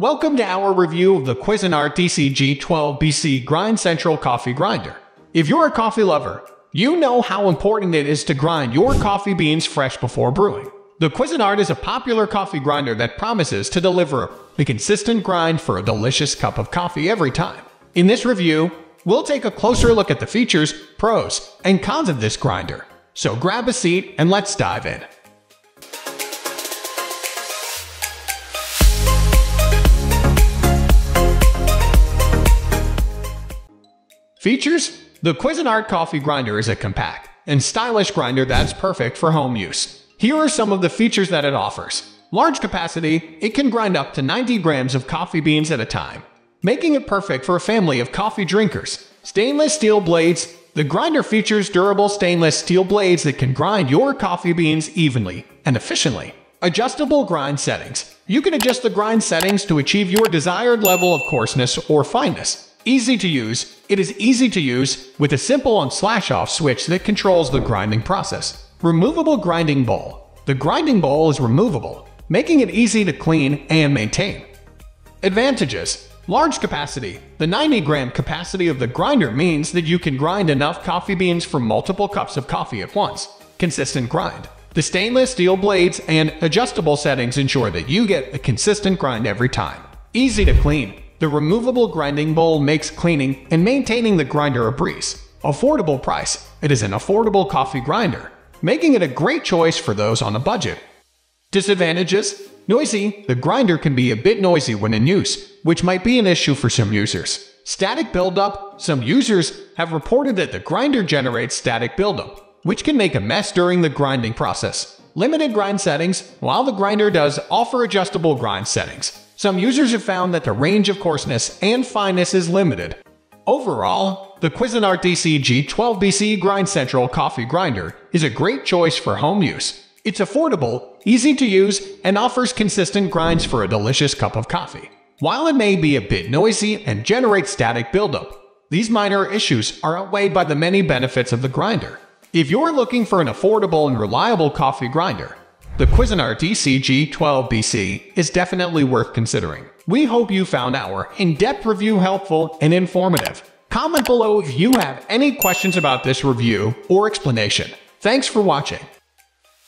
Welcome to our review of the Cuisinart DCG12BC Grind Central Coffee Grinder. If you're a coffee lover, you know how important it is to grind your coffee beans fresh before brewing. The Cuisinart is a popular coffee grinder that promises to deliver a consistent grind for a delicious cup of coffee every time. In this review, we'll take a closer look at the features, pros, and cons of this grinder. So grab a seat and let's dive in. Features The Cuisinart Coffee Grinder is a compact and stylish grinder that's perfect for home use. Here are some of the features that it offers. Large capacity, it can grind up to 90 grams of coffee beans at a time, making it perfect for a family of coffee drinkers. Stainless steel blades, the grinder features durable stainless steel blades that can grind your coffee beans evenly and efficiently. Adjustable grind settings. You can adjust the grind settings to achieve your desired level of coarseness or fineness. Easy to use. It is easy to use with a simple on slash off switch that controls the grinding process. Removable grinding bowl. The grinding bowl is removable, making it easy to clean and maintain. Advantages. Large capacity. The 90 gram capacity of the grinder means that you can grind enough coffee beans for multiple cups of coffee at once. Consistent grind. The stainless steel blades and adjustable settings ensure that you get a consistent grind every time. Easy to clean. The removable grinding bowl makes cleaning and maintaining the grinder a breeze. Affordable price. It is an affordable coffee grinder making it a great choice for those on a budget. Disadvantages? Noisy. The grinder can be a bit noisy when in use, which might be an issue for some users. Static buildup. Some users have reported that the grinder generates static buildup, which can make a mess during the grinding process. Limited grind settings. While the grinder does offer adjustable grind settings, some users have found that the range of coarseness and fineness is limited. Overall, the Cuisinart DCG 12BC Grind Central Coffee Grinder is a great choice for home use. It's affordable, easy to use, and offers consistent grinds for a delicious cup of coffee. While it may be a bit noisy and generate static buildup, these minor issues are outweighed by the many benefits of the grinder. If you're looking for an affordable and reliable coffee grinder, the Cuisinart DCG 12BC is definitely worth considering. We hope you found our in-depth review helpful and informative. Comment below if you have any questions about this review or explanation. Thanks for watching.